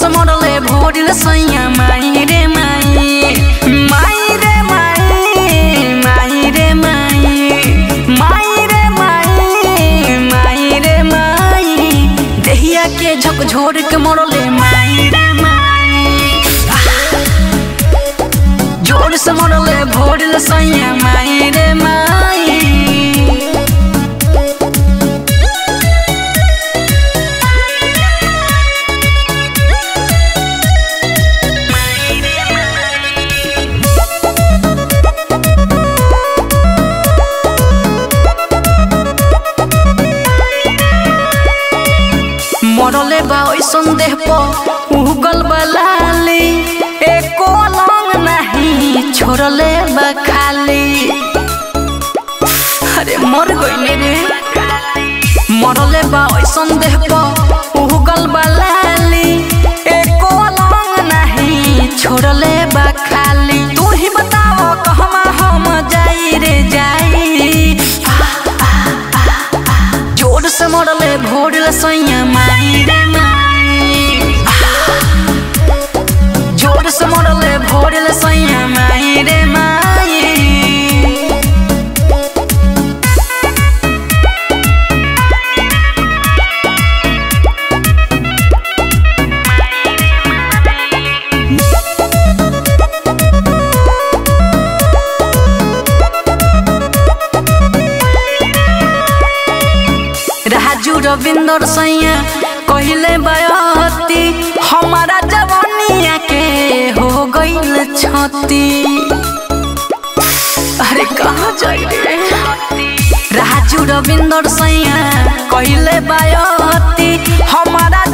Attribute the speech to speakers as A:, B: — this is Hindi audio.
A: समरले भोरिल सैया माई रे माई माई रे माई माई रे माई माई रे माई माई रे माई। के झकझोर के मरले माई रे माई। ज़ोर से मरले भोरिल सैया माई। बा देह पर उगल बलाली। एको लंग नहीं, छोड़ले बा खाली। अरे मर गइले रे मरले बा ओइसन देह पर उगल बलाली। एको लंग नहीं, छोड़ले बा खाली। तू ही बताओ कहमा हम जाई रे जाई। ज़ोर से मरले, भोरल सैया। रविंदर सैया कहले बयती, हमारा जवानिया के हो गईल छती अरे राजू रविंदर सैया कहले बयती, हमारा